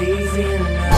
crazy enough.